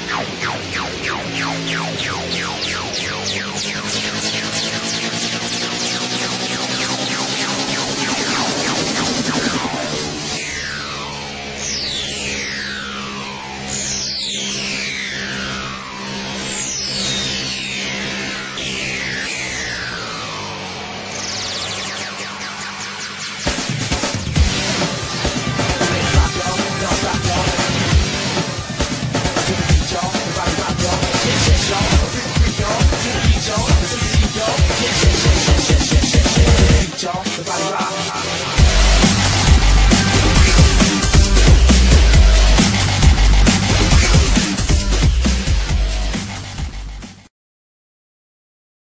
no no